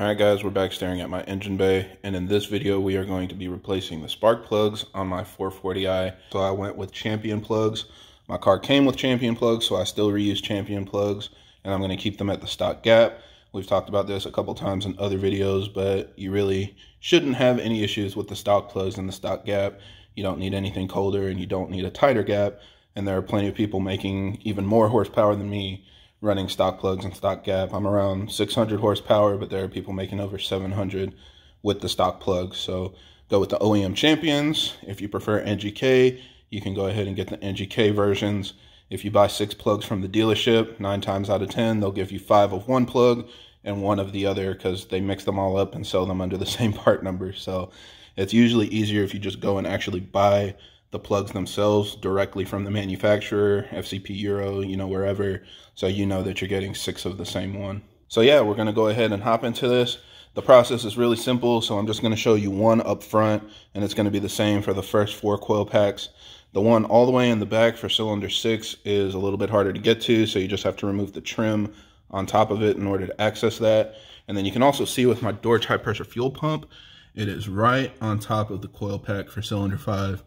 Alright guys, we're back staring at my engine bay, and in this video we are going to be replacing the spark plugs on my 440i. So I went with Champion plugs. My car came with Champion plugs, so I still reuse Champion plugs, and I'm going to keep them at the stock gap. We've talked about this a couple times in other videos, but you really shouldn't have any issues with the stock plugs and the stock gap. You don't need anything colder, and you don't need a tighter gap, and there are plenty of people making even more horsepower than me running stock plugs and stock gap. I'm around 600 horsepower, but there are people making over 700 with the stock plugs. So go with the OEM champions. If you prefer NGK, you can go ahead and get the NGK versions. If you buy six plugs from the dealership, nine times out of 10, they'll give you five of one plug and one of the other because they mix them all up and sell them under the same part number. So it's usually easier if you just go and actually buy the plugs themselves directly from the manufacturer, FCP Euro, you know, wherever. So you know that you're getting six of the same one. So yeah, we're gonna go ahead and hop into this. The process is really simple, so I'm just gonna show you one up front, and it's gonna be the same for the first four coil packs. The one all the way in the back for cylinder six is a little bit harder to get to, so you just have to remove the trim on top of it in order to access that. And then you can also see with my Dorch high pressure fuel pump, it is right on top of the coil pack for cylinder five.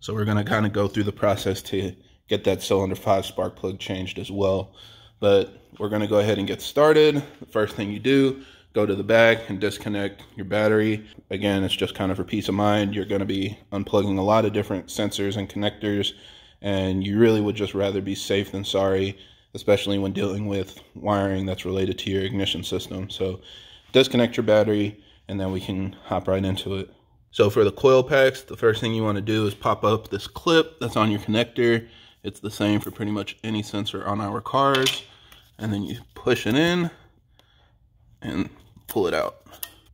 So we're gonna kind of go through the process to get that cylinder five spark plug changed as well. But we're gonna go ahead and get started. The first thing you do, go to the back and disconnect your battery. Again, it's just kind of for peace of mind. You're gonna be unplugging a lot of different sensors and connectors, and you really would just rather be safe than sorry, especially when dealing with wiring that's related to your ignition system. So disconnect your battery, and then we can hop right into it. So for the coil packs, the first thing you want to do is pop up this clip that's on your connector. It's the same for pretty much any sensor on our cars. And then you push it in and pull it out.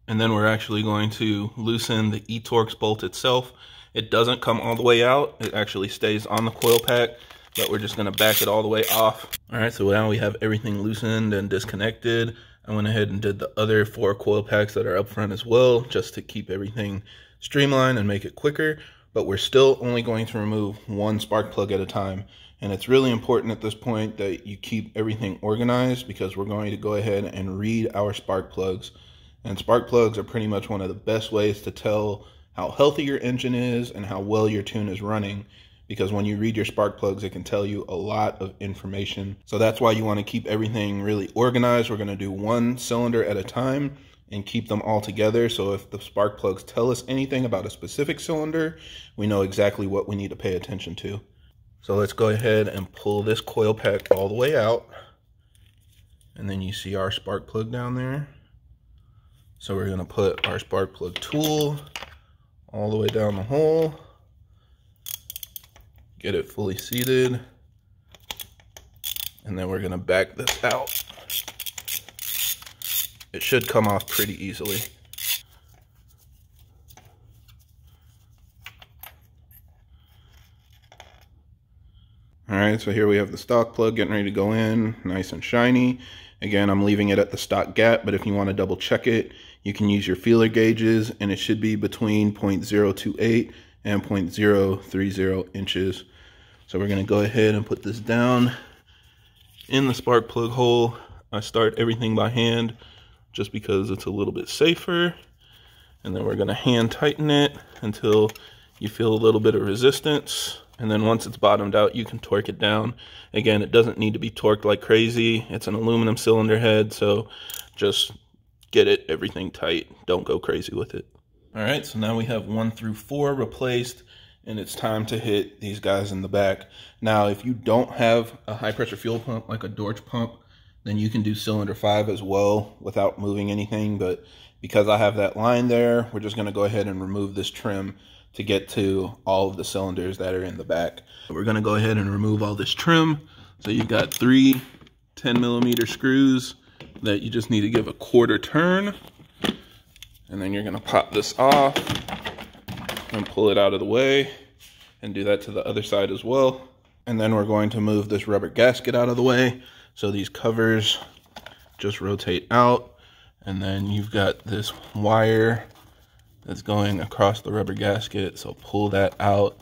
And then we're actually going to loosen the e-Torx bolt itself. It doesn't come all the way out. It actually stays on the coil pack, but we're just gonna back it all the way off. All right, so now we have everything loosened and disconnected. I went ahead and did the other four coil packs that are up front as well, just to keep everything streamlined and make it quicker, but we're still only going to remove one spark plug at a time. And it's really important at this point that you keep everything organized because we're going to go ahead and read our spark plugs. And spark plugs are pretty much one of the best ways to tell how healthy your engine is and how well your tune is running. Because when you read your spark plugs, it can tell you a lot of information. So that's why you want to keep everything really organized. We're going to do one cylinder at a time and keep them all together. So if the spark plugs tell us anything about a specific cylinder, we know exactly what we need to pay attention to. So let's go ahead and pull this coil pack all the way out. And then you see our spark plug down there. So we're gonna put our spark plug tool all the way down the hole. Get it fully seated. And then we're gonna back this out it should come off pretty easily. All right, so here we have the stock plug getting ready to go in, nice and shiny. Again, I'm leaving it at the stock gap, but if you want to double check it, you can use your feeler gauges, and it should be between 0.028 and 0.030 inches. So we're to go ahead and put this down in the spark plug hole. I start everything by hand just because it's a little bit safer. And then we're gonna hand tighten it until you feel a little bit of resistance. And then once it's bottomed out, you can torque it down. Again, it doesn't need to be torqued like crazy. It's an aluminum cylinder head, so just get it everything tight. Don't go crazy with it. All right, so now we have one through four replaced and it's time to hit these guys in the back. Now, if you don't have a high pressure fuel pump like a Dorch pump, then you can do cylinder five as well without moving anything. But because I have that line there, we're just gonna go ahead and remove this trim to get to all of the cylinders that are in the back. We're gonna go ahead and remove all this trim. So you've got three 10 millimeter screws that you just need to give a quarter turn. And then you're gonna pop this off and pull it out of the way and do that to the other side as well. And then we're going to move this rubber gasket out of the way so these covers just rotate out and then you've got this wire that's going across the rubber gasket. So pull that out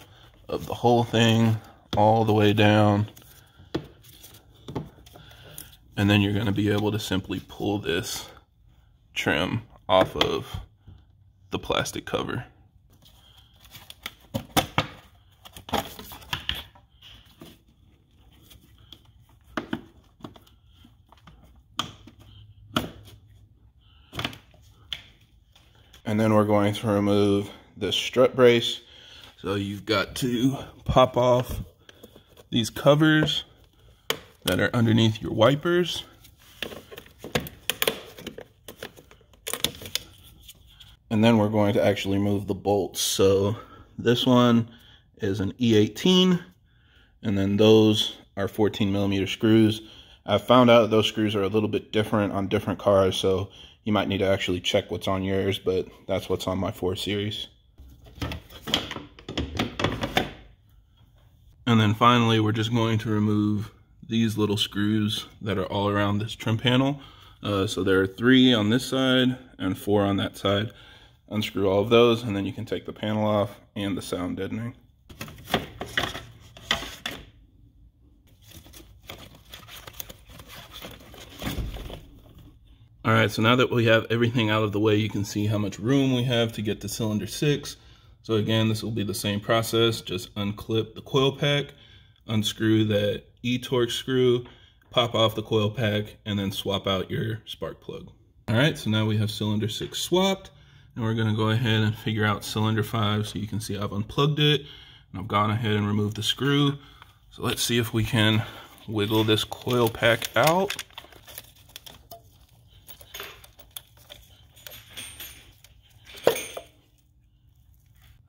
of the whole thing all the way down. And then you're gonna be able to simply pull this trim off of the plastic cover. And then we're going to remove this strut brace. So you've got to pop off these covers that are underneath your wipers. And then we're going to actually move the bolts. So this one is an E18, and then those are 14 millimeter screws. I found out those screws are a little bit different on different cars, so you might need to actually check what's on yours, but that's what's on my 4 Series. And then finally, we're just going to remove these little screws that are all around this trim panel. Uh, so there are three on this side and four on that side. Unscrew all of those and then you can take the panel off and the sound deadening. All right, so now that we have everything out of the way, you can see how much room we have to get to cylinder six. So again, this will be the same process, just unclip the coil pack, unscrew that E-Torx screw, pop off the coil pack, and then swap out your spark plug. All right, so now we have cylinder six swapped, and we're gonna go ahead and figure out cylinder five. So you can see I've unplugged it, and I've gone ahead and removed the screw. So let's see if we can wiggle this coil pack out.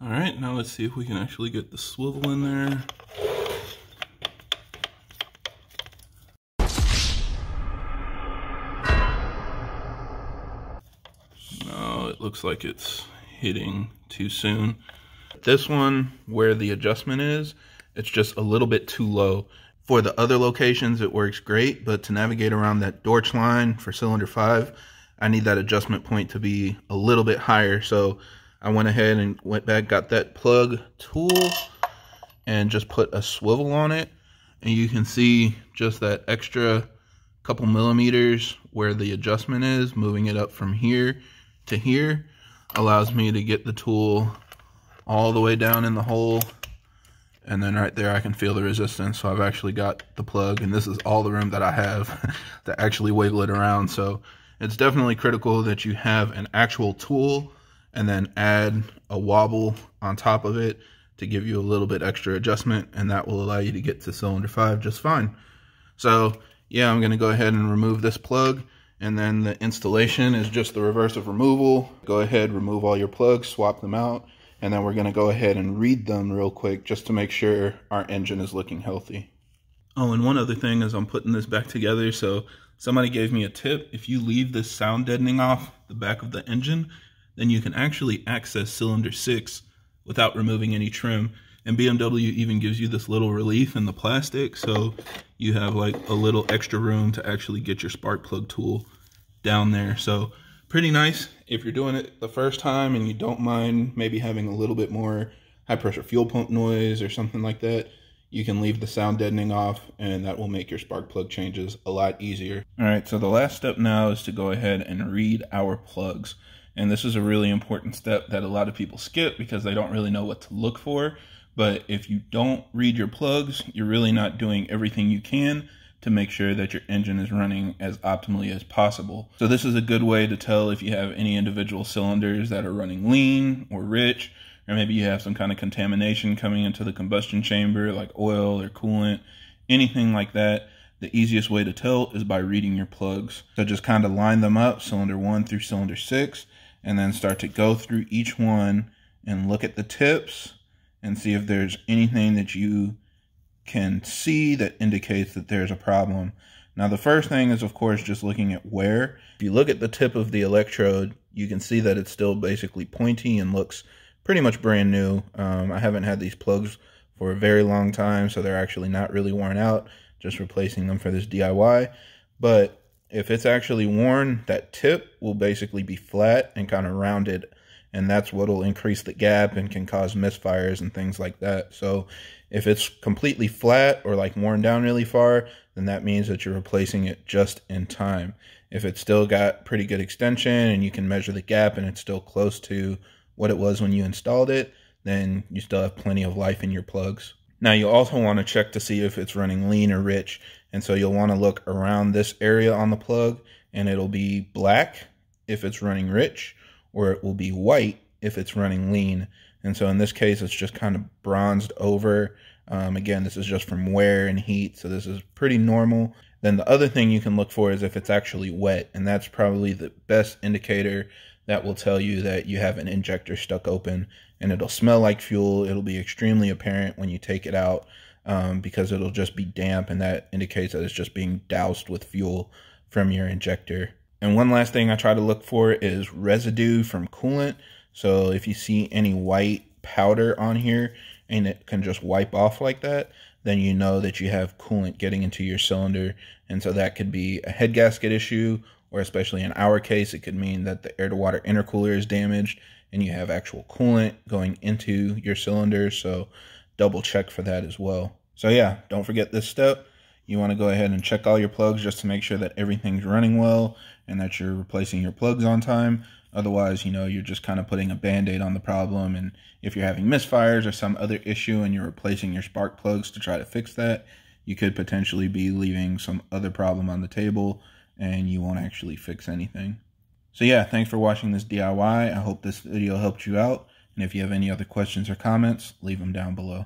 All right, now let's see if we can actually get the swivel in there. No, it looks like it's hitting too soon. This one, where the adjustment is, it's just a little bit too low. For the other locations, it works great, but to navigate around that Dorch line for cylinder 5, I need that adjustment point to be a little bit higher. So I went ahead and went back, got that plug tool, and just put a swivel on it. And you can see just that extra couple millimeters where the adjustment is, moving it up from here to here allows me to get the tool all the way down in the hole. And then right there I can feel the resistance. So I've actually got the plug and this is all the room that I have to actually wiggle it around. So it's definitely critical that you have an actual tool and then add a wobble on top of it to give you a little bit extra adjustment and that will allow you to get to cylinder 5 just fine. So yeah, I'm going to go ahead and remove this plug and then the installation is just the reverse of removal. Go ahead, remove all your plugs, swap them out. And then we're gonna go ahead and read them real quick just to make sure our engine is looking healthy. Oh, and one other thing is I'm putting this back together. So somebody gave me a tip. If you leave this sound deadening off the back of the engine, then you can actually access cylinder six without removing any trim. And BMW even gives you this little relief in the plastic. So you have like a little extra room to actually get your spark plug tool down there. So pretty nice if you're doing it the first time and you don't mind maybe having a little bit more high pressure fuel pump noise or something like that. You can leave the sound deadening off and that will make your spark plug changes a lot easier. All right, so the last step now is to go ahead and read our plugs. And this is a really important step that a lot of people skip because they don't really know what to look for. But if you don't read your plugs, you're really not doing everything you can to make sure that your engine is running as optimally as possible. So this is a good way to tell if you have any individual cylinders that are running lean or rich, or maybe you have some kind of contamination coming into the combustion chamber like oil or coolant, anything like that. The easiest way to tell is by reading your plugs. So just kind of line them up, cylinder one through cylinder six, and then start to go through each one and look at the tips and see if there's anything that you can see that indicates that there's a problem. Now, the first thing is, of course, just looking at wear. If you look at the tip of the electrode, you can see that it's still basically pointy and looks pretty much brand new. Um, I haven't had these plugs for a very long time, so they're actually not really worn out, just replacing them for this DIY. But if it's actually worn, that tip will basically be flat and kind of rounded and that's what will increase the gap and can cause misfires and things like that. So if it's completely flat or like worn down really far, then that means that you're replacing it just in time. If it's still got pretty good extension and you can measure the gap and it's still close to what it was when you installed it, then you still have plenty of life in your plugs. Now you also want to check to see if it's running lean or rich. And so you'll want to look around this area on the plug and it'll be black if it's running rich or it will be white if it's running lean. And so in this case, it's just kind of bronzed over. Um, again, this is just from wear and heat, so this is pretty normal. Then the other thing you can look for is if it's actually wet, and that's probably the best indicator that will tell you that you have an injector stuck open and it'll smell like fuel. It'll be extremely apparent when you take it out um, because it'll just be damp and that indicates that it's just being doused with fuel from your injector. And one last thing I try to look for is residue from coolant. So if you see any white powder on here and it can just wipe off like that, then you know that you have coolant getting into your cylinder. And so that could be a head gasket issue or especially in our case, it could mean that the air to water intercooler is damaged and you have actual coolant going into your cylinder. So double check for that as well. So yeah, don't forget this step. You want to go ahead and check all your plugs just to make sure that everything's running well and that you're replacing your plugs on time. Otherwise, you know, you're just kind of putting a band-aid on the problem. And if you're having misfires or some other issue and you're replacing your spark plugs to try to fix that, you could potentially be leaving some other problem on the table and you won't actually fix anything. So yeah, thanks for watching this DIY. I hope this video helped you out. And if you have any other questions or comments, leave them down below.